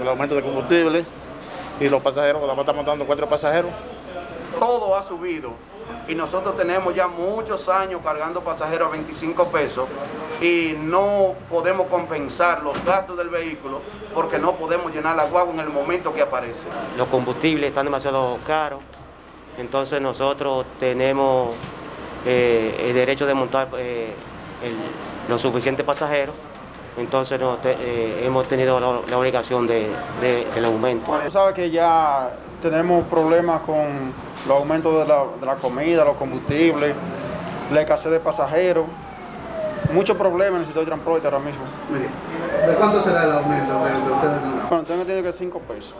El aumento de combustible y los pasajeros, la estamos dando cuatro pasajeros. Todo ha subido y nosotros tenemos ya muchos años cargando pasajeros a 25 pesos y no podemos compensar los gastos del vehículo porque no podemos llenar la guagua en el momento que aparece. Los combustibles están demasiado caros, entonces nosotros tenemos eh, el derecho de montar eh, el- los suficientes pasajeros, entonces no te- eh, hemos tenido la, la obligación de, de- del aumento. Tú sabes que ya tenemos problemas con los aumentos de la, de la comida, los combustibles, la escasez de pasajeros. Muchos problemas en el sector de transporte ahora mismo. Mire, ¿de cuánto será el aumento? Bueno, tengo entendido que es 5 pesos.